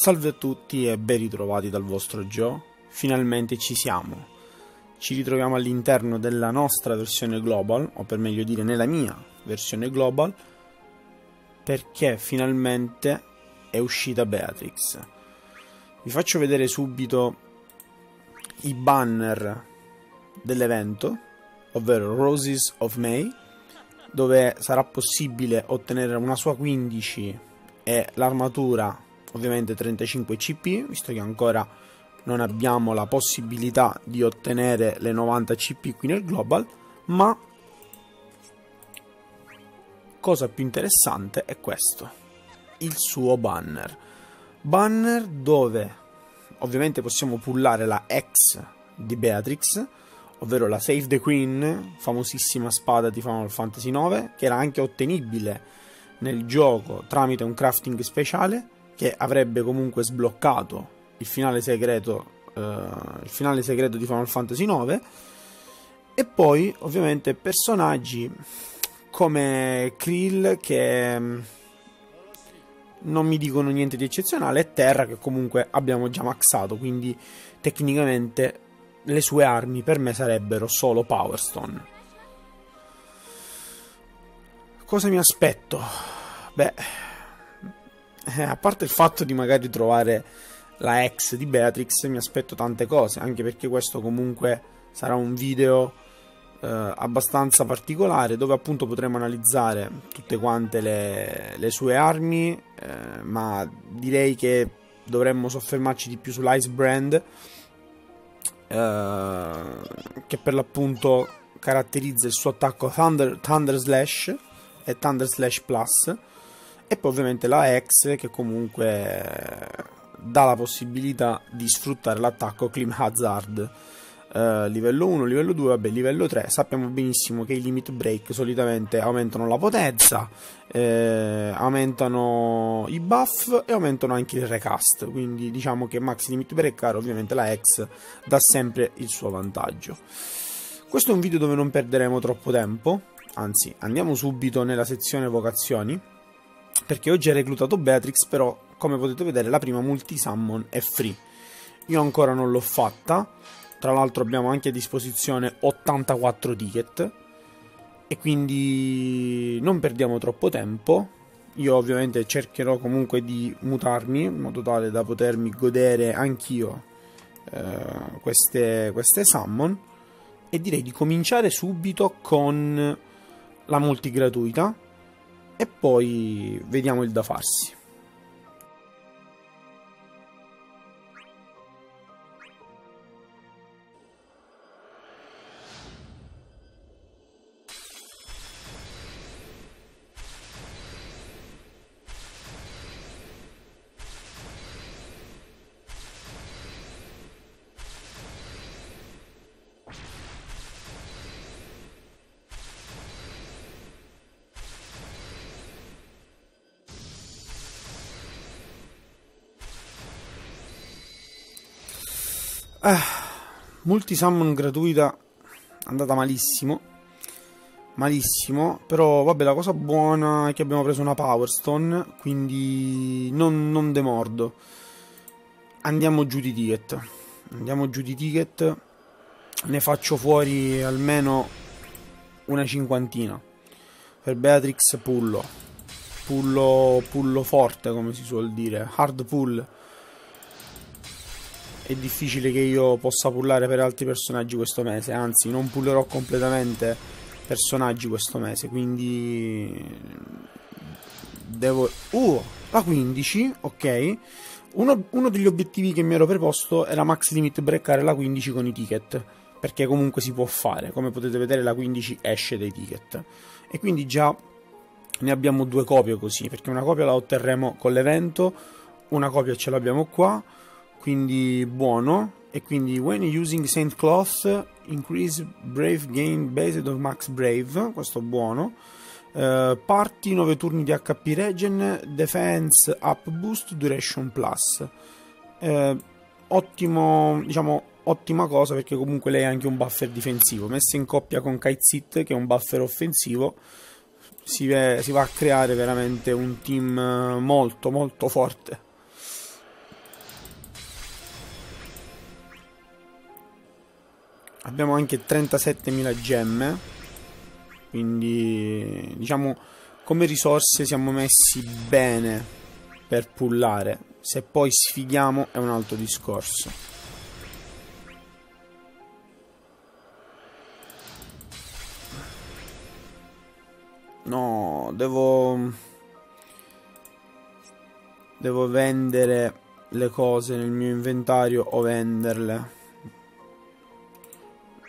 Salve a tutti e ben ritrovati dal vostro Joe. Finalmente ci siamo. Ci ritroviamo all'interno della nostra versione global, o per meglio dire nella mia versione global, perché finalmente è uscita Beatrix. Vi faccio vedere subito i banner dell'evento, ovvero Roses of May, dove sarà possibile ottenere una sua 15 e l'armatura ovviamente 35 CP, visto che ancora non abbiamo la possibilità di ottenere le 90 CP qui nel global, ma cosa più interessante è questo, il suo banner. Banner dove ovviamente possiamo pullare la X di Beatrix, ovvero la Save the Queen, famosissima spada di Final Fantasy IX, che era anche ottenibile nel gioco tramite un crafting speciale che avrebbe comunque sbloccato il finale segreto, uh, il finale segreto di Final Fantasy IX. E poi, ovviamente, personaggi come Krill che mm, non mi dicono niente di eccezionale e Terra che comunque abbiamo già maxato, quindi tecnicamente le sue armi per me sarebbero solo Power Stone. Cosa mi aspetto? Beh, eh, a parte il fatto di magari trovare la ex di Beatrix, mi aspetto tante cose, anche perché questo comunque sarà un video eh, abbastanza particolare dove appunto potremo analizzare tutte quante le, le sue armi, eh, ma direi che dovremmo soffermarci di più sull'Ice Brand, eh, che per l'appunto caratterizza il suo attacco Thunder, Thunder Slash e Thunder Slash Plus e poi ovviamente la X che comunque dà la possibilità di sfruttare l'attacco Clim Hazard. Uh, livello 1, livello 2, vabbè livello 3 sappiamo benissimo che i limit break solitamente aumentano la potenza eh, aumentano i buff e aumentano anche il recast. Quindi diciamo che max limit break ovviamente la X dà sempre il suo vantaggio. Questo è un video dove non perderemo troppo tempo. Anzi andiamo subito nella sezione vocazioni perché oggi è reclutato Beatrix, però come potete vedere la prima multi-summon è free. Io ancora non l'ho fatta, tra l'altro abbiamo anche a disposizione 84 ticket e quindi non perdiamo troppo tempo. Io ovviamente cercherò comunque di mutarmi in modo tale da potermi godere anch'io eh, queste, queste summon e direi di cominciare subito con la multi gratuita e poi vediamo il da farsi. Ah, multi-summon gratuita andata malissimo. Malissimo. Però vabbè, la cosa buona è che abbiamo preso una Power Stone. Quindi non, non demordo. Andiamo giù di ticket. Andiamo giù di ticket. Ne faccio fuori almeno una cinquantina. Per Beatrix pullo. Pullo, pullo forte, come si suol dire. Hard pull è difficile che io possa pullare per altri personaggi questo mese, anzi non pullerò completamente personaggi questo mese, quindi devo... Uh, la 15, ok. Uno, uno, degli obiettivi che mi ero preposto era max limit breakare la 15 con i ticket, perché comunque si può fare, come potete vedere la 15 esce dai ticket. E quindi già ne abbiamo due copie così, perché una copia la otterremo con l'evento, una copia ce l'abbiamo qua quindi buono. E quindi when using Saint Cloth increase Brave gain based on max Brave questo buono. Uh, parti 9 turni di HP regen defense up boost duration plus. Uh, ottimo diciamo ottima cosa perché comunque lei è anche un buffer difensivo. Messa in coppia con Kaizit che è un buffer offensivo si, ve- si va a creare veramente un team molto molto forte abbiamo anche 37.000 gemme quindi diciamo come risorse siamo messi bene per pullare. Se poi sfighiamo è un altro discorso. No devo devo vendere le cose nel mio inventario o venderle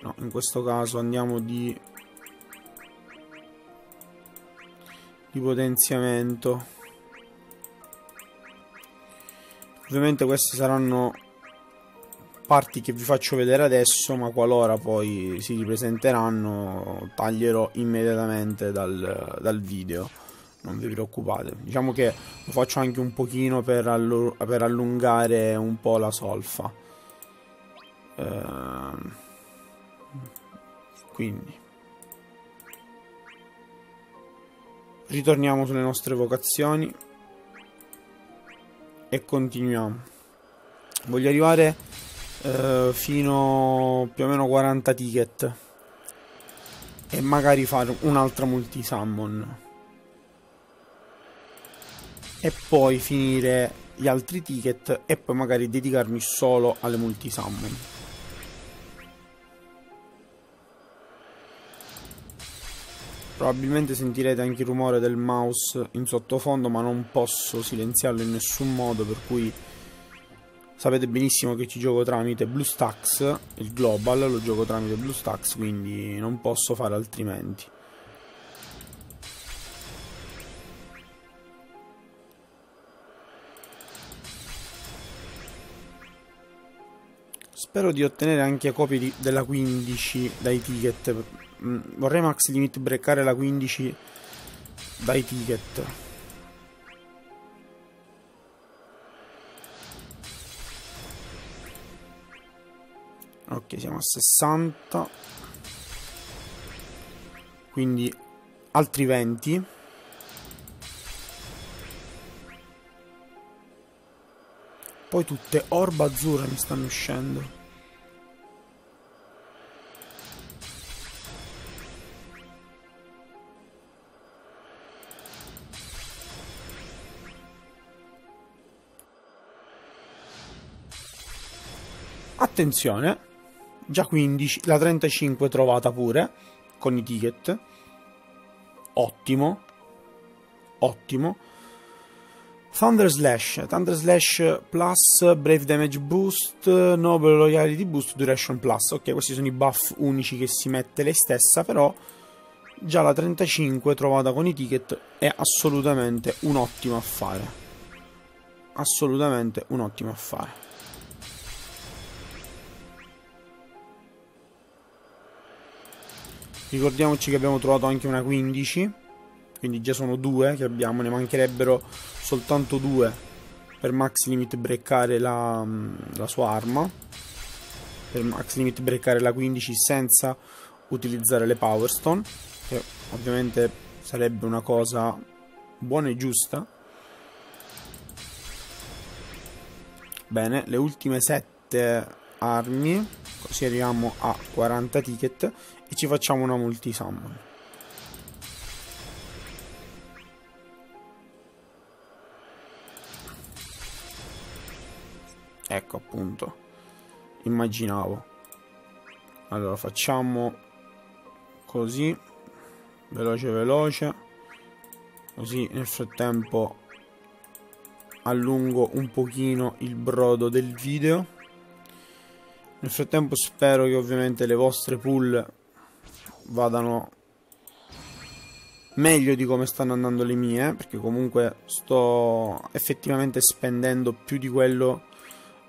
no in questo caso andiamo di di potenziamento. Ovviamente queste saranno parti che vi faccio vedere adesso ma qualora poi si ripresenteranno taglierò immediatamente dal, dal video. Non vi preoccupate. Diciamo che lo faccio anche un pochino per, per allungare un po' la solfa. Ehm, quindi. Ritorniamo sulle nostre vocazioni e continuiamo. Voglio arrivare eh, fino più o meno 40 ticket e magari fare un'altra multi summon e poi finire gli altri ticket e poi magari dedicarmi solo alle multi summon Probabilmente sentirete anche il rumore del mouse in sottofondo, ma non posso silenziarlo in nessun modo, per cui sapete benissimo che ci gioco tramite BlueStacks, il global lo gioco tramite BlueStacks, quindi non posso fare altrimenti. Spero di ottenere anche copie della 15 dai ticket Mm, vorrei max limit breccare la 15 dai ticket. Ok, siamo a 60. Quindi altri 20. Poi tutte orba azzurre mi stanno uscendo. Attenzione, già 15, la 35 trovata pure, con i ticket. Ottimo. Ottimo. Thunder Slash, Thunder Slash Plus, Brave Damage Boost, Noble Loyalty Boost, Duration Plus. Ok, questi sono i buff unici che si mette lei stessa, però già la 35 trovata con i ticket è assolutamente un ottimo affare. Assolutamente un ottimo affare. Ricordiamoci che abbiamo trovato anche una 15, quindi già sono due che abbiamo, ne mancherebbero soltanto due per max limit breccare la, la sua arma, per max limit breccare la 15 senza utilizzare le Power Stone, che ovviamente sarebbe una cosa buona e giusta. Bene, le ultime 7 armi, così arriviamo a 40 ticket e ci facciamo una multi-summon. Ecco appunto, immaginavo. Allora facciamo così, veloce veloce, così nel frattempo allungo un pochino il brodo del video. Nel frattempo spero che ovviamente le vostre pull vadano meglio di come stanno andando le mie, perché comunque sto effettivamente spendendo più di quello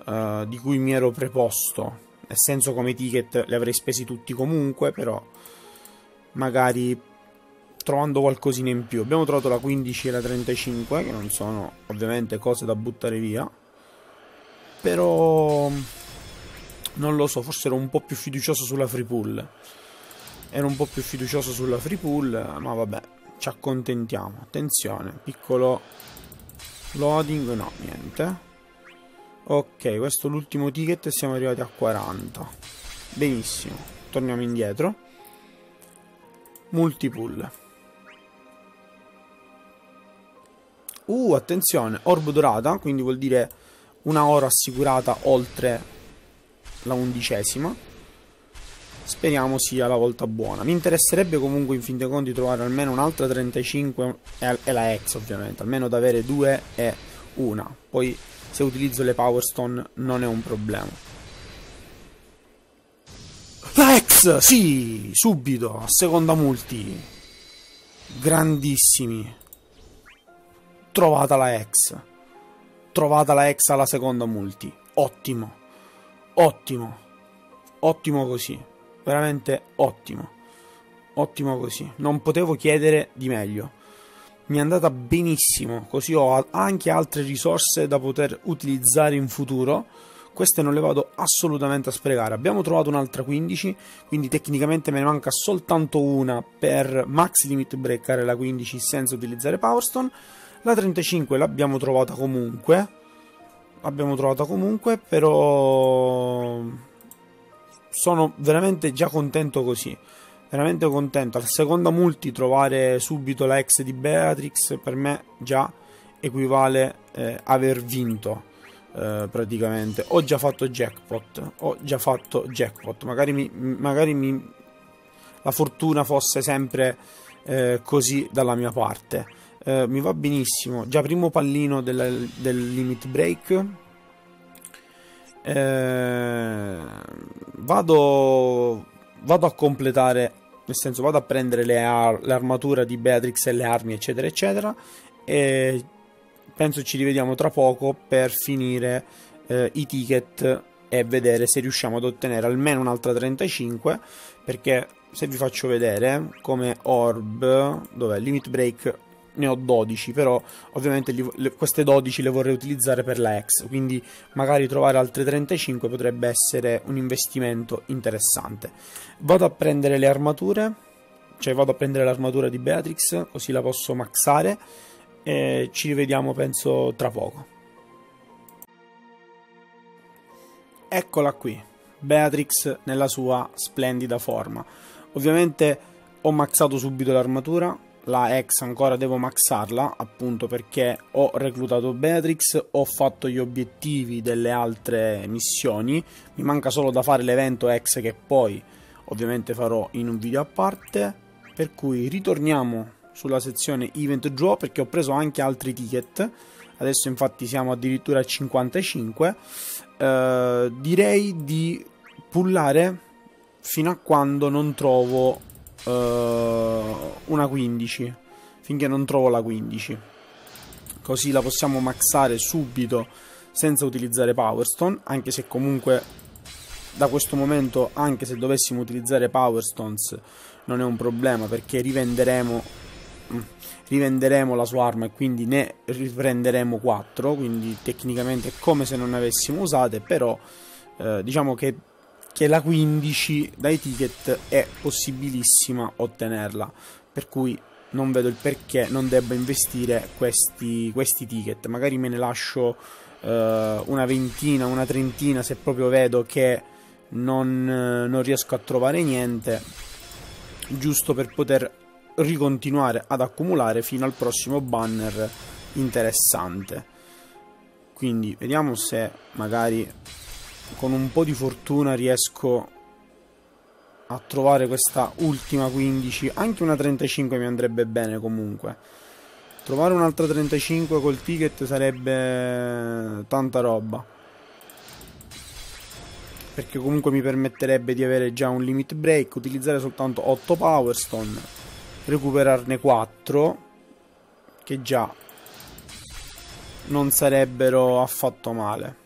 uh, di cui mi ero preposto. Nel senso come ticket li avrei spesi tutti comunque, però magari trovando qualcosina in più. Abbiamo trovato la 15 e la 35, che non sono ovviamente cose da buttare via. Però non lo so, forse ero un po' più fiducioso sulla free pull ero un po' più fiducioso sulla free pool, ma vabbè, ci accontentiamo. Attenzione, piccolo loading, no, niente. Ok, questo è l'ultimo ticket e siamo arrivati a 40. Benissimo. torniamo indietro. Multipull. Uh, attenzione, orb dorata, quindi vuol dire una ora assicurata oltre la undicesima. Speriamo sia la volta buona. Mi interesserebbe comunque in fin dei conti trovare almeno un'altra 35 e la X ovviamente, almeno da avere due e una. Poi se utilizzo le Power Stone non è un problema. La X! Sì! Subito! Seconda multi! Grandissimi! Trovata la X. Trovata la X alla seconda multi. Ottimo. Ottimo. Ottimo così. Veramente ottimo. Ottimo così. Non potevo chiedere di meglio. Mi è andata benissimo, così ho anche altre risorse da poter utilizzare in futuro. Queste non le vado assolutamente a sprecare. Abbiamo trovato un'altra 15, quindi tecnicamente me ne manca soltanto una per max limit breakare la 15 senza utilizzare Powerstone la 35 l'abbiamo trovata comunque. L'abbiamo trovata comunque, però sono veramente già contento così. Veramente contento. Al seconda multi trovare subito la ex di Beatrix per me già equivale eh, aver vinto. Eh, praticamente ho già fatto jackpot ho già fatto jackpot magari mi, magari mi la fortuna fosse sempre eh, così dalla mia parte eh, mi va benissimo. Già primo pallino del, del limit break. Eh, vado, vado a completare, nel senso vado a prendere le, ar- l'armatura di Beatrix e le armi, eccetera, eccetera. E penso ci rivediamo tra poco per finire eh, i ticket e vedere se riusciamo ad ottenere almeno un'altra 35 perché se vi faccio vedere come orb dov'è limit break ne ho 12, però ovviamente li, le, queste 12 le vorrei utilizzare per la X, quindi magari trovare altre 35 potrebbe essere un investimento interessante. Vado a prendere le armature, cioè vado a prendere l'armatura di Beatrix, così la posso maxare e ci rivediamo penso tra poco. Eccola qui, Beatrix nella sua splendida forma. Ovviamente ho maxato subito l'armatura, la ex ancora devo maxarla appunto perché ho reclutato Beatrix, ho fatto gli obiettivi delle altre missioni, mi manca solo da fare l'evento ex che poi ovviamente farò in un video a parte, per cui ritorniamo sulla sezione event draw perché ho preso anche altri ticket, adesso infatti siamo addirittura a 55, eh, direi di pullare fino a quando non trovo uh, una 15 finché non trovo la 15 così la possiamo maxare subito senza utilizzare Power Stone anche se comunque da questo momento anche se dovessimo utilizzare Power Stones non è un problema perché rivenderemo mm, rivenderemo la sua arma e quindi ne riprenderemo 4 quindi tecnicamente è come se non avessimo usate però eh, diciamo che che la 15 dai ticket è possibilissima ottenerla, per cui non vedo il perché non debba investire questi, questi ticket, magari me ne lascio eh, una ventina, una trentina se proprio vedo che non, non riesco a trovare niente, giusto per poter ricontinuare ad accumulare fino al prossimo banner interessante. Quindi vediamo se magari con un po' di fortuna riesco a trovare questa ultima 15 anche una 35 mi andrebbe bene comunque. Trovare un'altra 35 col ticket sarebbe tanta roba. Perché comunque mi permetterebbe di avere già un limit break utilizzare soltanto 8 power stone recuperarne 4 che già non sarebbero affatto male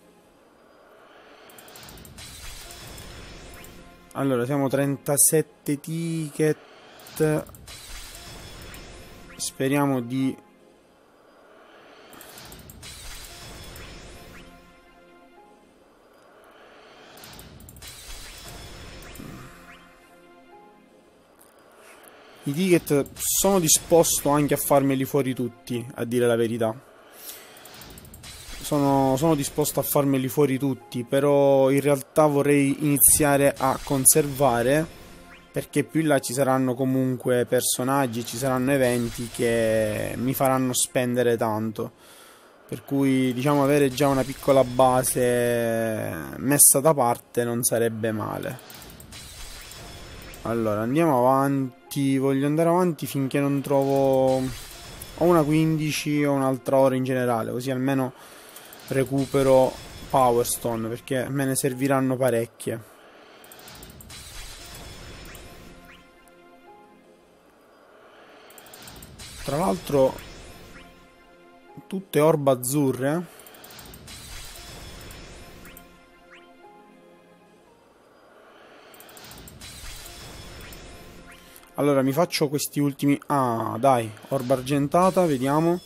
Allora, siamo 37 ticket. Speriamo di... I ticket sono disposto anche a farmeli fuori tutti, a dire la verità. Sono, sono disposto a farmeli fuori tutti, però in realtà vorrei iniziare a conservare perché più in là ci saranno comunque personaggi, ci saranno eventi che mi faranno spendere tanto. Per cui diciamo avere già una piccola base messa da parte non sarebbe male. Allora andiamo avanti, voglio andare avanti finché non trovo o una 15 o un'altra ora in generale, così almeno recupero Power Stone perché me ne serviranno parecchie. Tra l'altro tutte orbe azzurre. Allora mi faccio questi ultimi... Ah, dai, orba argentata, vediamo.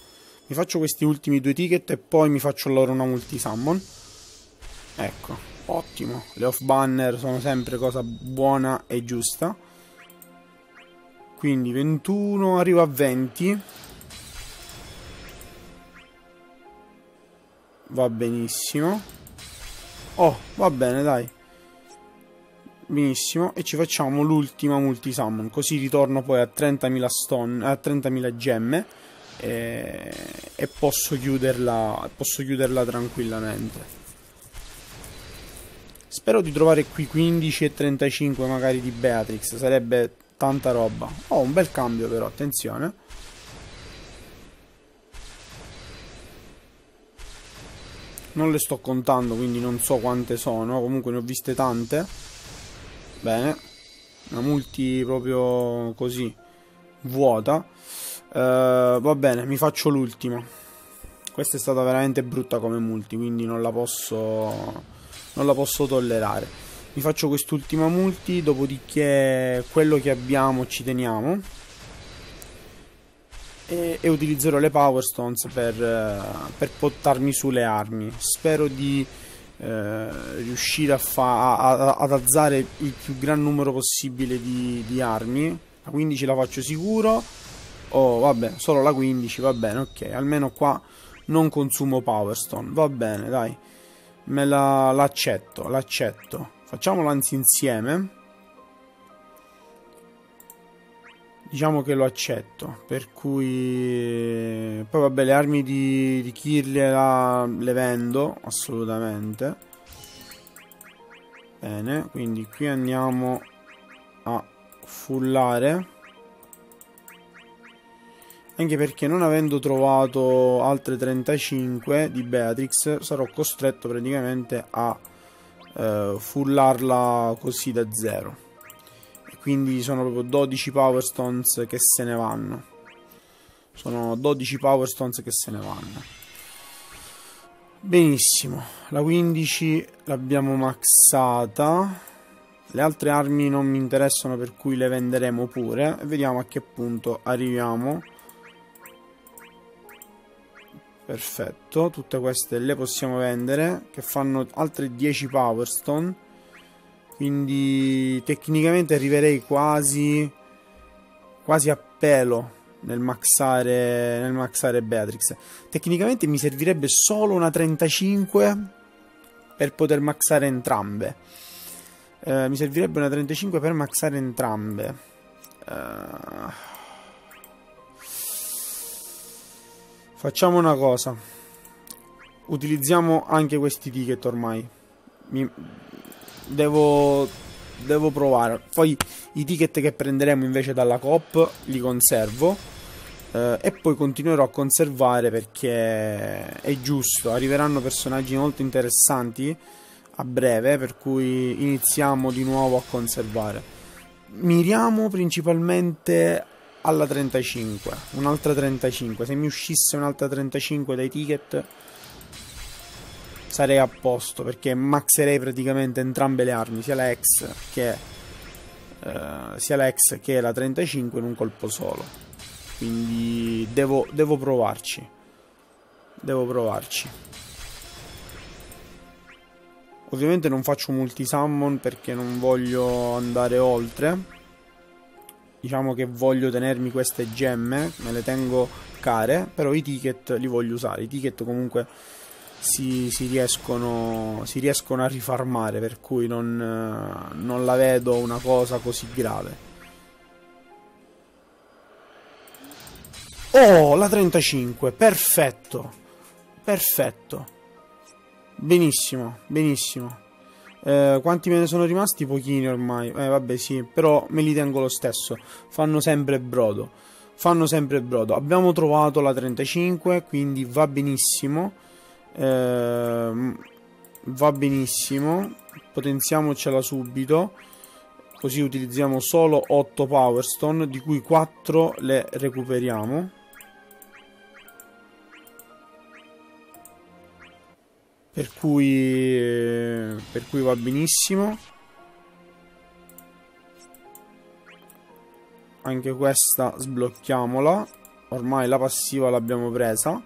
Mi faccio questi ultimi due ticket e poi mi faccio loro una multi-summon. Ecco, ottimo. Le off-banner sono sempre cosa buona e giusta. Quindi 21, arrivo a 20. Va benissimo. Oh, va bene, dai. Benissimo. E ci facciamo l'ultima multi-summon. Così ritorno poi a 30.000 stone, a 30.000 gemme. E, e posso chiuderla, posso chiuderla tranquillamente. Spero di trovare qui 15 e 35 magari di Beatrix. Sarebbe tanta roba. Oh, un bel cambio però, attenzione. Non le sto contando, quindi non so quante sono. Comunque ne ho viste tante. Bene. Una multi proprio così, vuota. Uh, va bene, mi faccio l'ultima. Questa è stata veramente brutta come multi, quindi non la posso, non la posso tollerare. Mi faccio quest'ultima multi dopodiché quello che abbiamo ci teniamo. E, e utilizzerò le power stones per, per portarmi sulle armi. Spero di eh, riuscire a fa, a, ad alzare il più gran numero possibile di, di armi. La 15 la faccio sicuro oh vabbè solo la 15 va bene ok almeno qua non consumo power stone va bene dai me la, l'accetto l'accetto Facciamolo anzi insieme. Diciamo che lo accetto, per cui... Poi vabbè, le armi di, di Kirlia le vendo, assolutamente. Bene, quindi qui andiamo a fullare. Anche perché non avendo trovato altre 35 di Beatrix, sarò costretto praticamente a eh, fullarla così da zero. Quindi sono proprio 12 power stones che se ne vanno. Sono 12 power stones che se ne vanno. Benissimo. La 15 l'abbiamo maxata. Le altre armi non mi interessano per cui le venderemo pure. Vediamo a che punto arriviamo Perfetto, tutte queste le possiamo vendere, che fanno altre 10 Power Stone. Quindi tecnicamente arriverei quasi, quasi a pelo nel maxare, nel maxare Beatrix. Tecnicamente mi servirebbe solo una 35 per poter maxare entrambe. Eh, mi servirebbe una 35 per maxare entrambe. Eh, Facciamo una cosa. Utilizziamo anche questi ticket ormai. Mi... Devo... Devo provare. Poi i ticket che prenderemo invece dalla COP li conservo. Eh, e poi continuerò a conservare perché è giusto. Arriveranno personaggi molto interessanti a breve. Per cui iniziamo di nuovo a conservare. Miriamo principalmente alla 35 un'altra 35 se mi uscisse un'altra 35 dai ticket sarei a posto perché maxerei praticamente entrambe le armi sia la X che eh, sia la X che la 35 in un colpo solo. Quindi devo, devo provarci. Devo provarci. Ovviamente non faccio multi summon perché non voglio andare oltre diciamo che voglio tenermi queste gemme, me le tengo care, però i ticket li voglio usare. I ticket comunque si, si, riescono, si riescono a rifarmare, per cui non, non la vedo una cosa così grave. Oh, la 35, perfetto, perfetto, benissimo, benissimo. Eh, quanti me ne sono rimasti? Pochini ormai. Eh, vabbè, sì, però me li tengo lo stesso. Fanno sempre brodo. Fanno sempre brodo. Abbiamo trovato la 35, quindi va benissimo. Eh, va benissimo. Potenziamocela subito. Così utilizziamo solo 8 Power Stone, di cui 4 le recuperiamo. Per cui, per cui va benissimo. Anche questa sblocchiamola. Ormai la passiva l'abbiamo presa.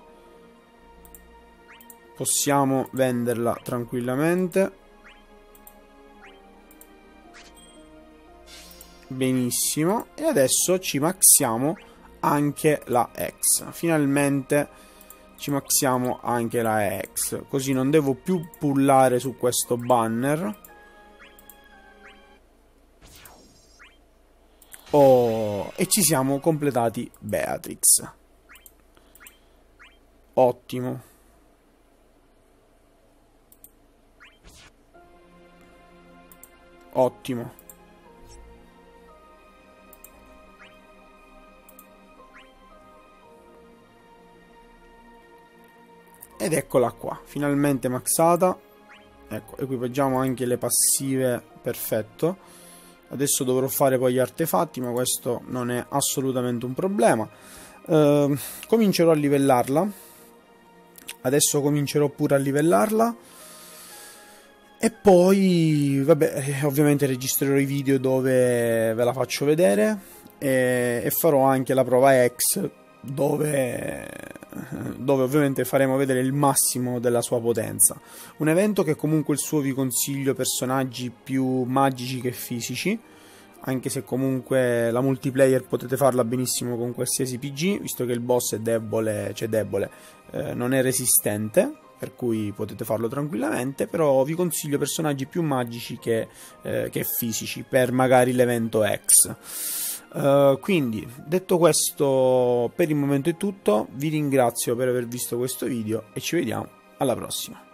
Possiamo venderla tranquillamente. Benissimo. E adesso ci maxiamo anche la X. Finalmente ci maxiamo anche la X così non devo più pullare su questo banner. Oh, e ci siamo completati Beatrix. Ottimo. Ottimo Ed eccola qua, finalmente maxata. Ecco, equipaggiamo anche le passive, perfetto. Adesso dovrò fare poi gli artefatti, ma questo non è assolutamente un problema. Uh, comincerò a livellarla. Adesso comincerò pure a livellarla. E poi, vabbè, eh, ovviamente registrerò i video dove ve la faccio vedere e, e farò anche la prova X dove, dove, ovviamente faremo vedere il massimo della sua potenza. Un evento che comunque il suo vi consiglio personaggi più magici che fisici, anche se comunque la multiplayer potete farla benissimo con qualsiasi PG, visto che il boss è debole, cioè debole, eh, non è resistente, per cui potete farlo tranquillamente, però vi consiglio personaggi più magici che, eh, che fisici per magari l'evento X. Uh, quindi, detto questo, per il momento è tutto. Vi ringrazio per aver visto questo video e ci vediamo alla prossima.